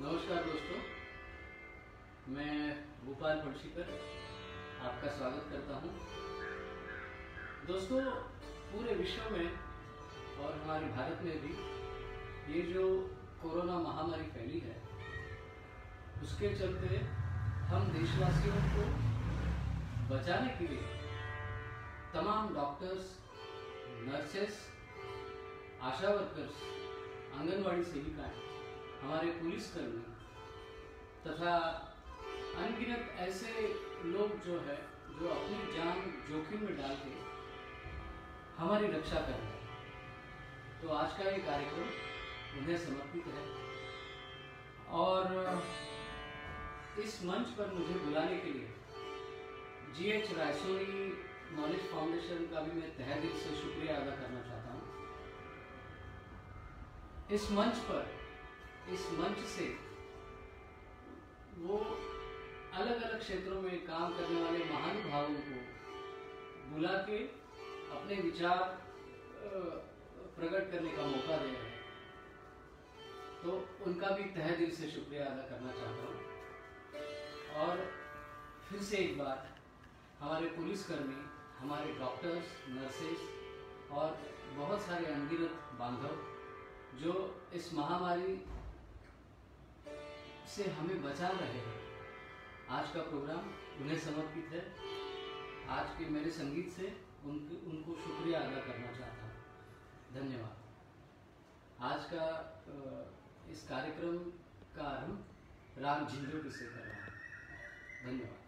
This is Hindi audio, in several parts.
नमस्कार दोस्तों, मैं भोपाल पड़शीकर आपका स्वागत करता हूँ। दोस्तों, पूरे विश्व में और हमारे भारत में भी ये जो कोरोना महामारी फैली है, उसके चलते हम देशवासियों को बचाने के लिए तमाम doctors nurses ASHA workers anganwadi सेविकाएँ हमारे पुलिसकर्मी तथा अनगिनत ऐसे लोग जो है, जो अपनी जान जोखिम में डाल के हमारी रक्षा कर रहे हैं। तो आज का ये कार्यक्रम उन्हें समर्पित है। और इस मंच पर मुझे बुलाने के लिए G H Raisoni knowledge foundation का भी मैं तहे दिल से शुक्रिया अदा करना चाहता हूँ। इस मंच पर इस मंच से वो अलग अलग क्षेत्रों में काम करने वाले महानुभावों को बुला के अपने विचार प्रकट करने का मौका दे रहे हैं। तो उनका भी तह दिल से शुक्रिया अदा करना चाहता हूँ। और फिर से एक बार हमारे पुलिसकर्मी हमारे डॉक्टर्स, नर्सेस और बहुत सारे अनगिनत बांधव जो इस महामारी से हमें बचा रहे हैं। आज का प्रोग्राम उन्हें समर्पित है। आज के मेरे संगीत से उनके, उनको शुक्रिया अदा करना चाहता हूँ। धन्यवाद। आज का इस कार्यक्रम का आरंभ राम झिंझोटी से कर रहा हूँ। धन्यवाद।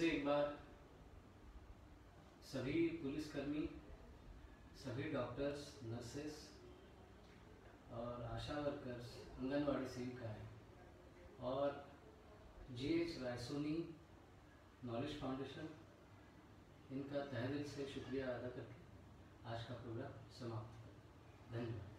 से एक बार सभी पुलिसकर्मी, सभी डॉक्टर्स नर्सेस और आशा वर्कर्स आंगनबाड़ी सेविकाएँ और G H Raisoni knowledge foundation इनका तहे दिल से शुक्रिया अदा करके आज का प्रोग्राम समाप्त धन्यवाद।